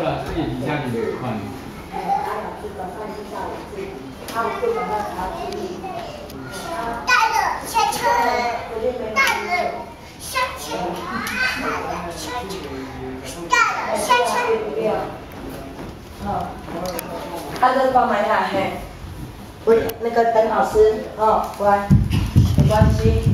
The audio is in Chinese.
对了，自底下就有矿。带着下车，带着下车，带着下车，带着下车。帮忙一下，嘿，喂，那个邓老师，哦，乖，没关系。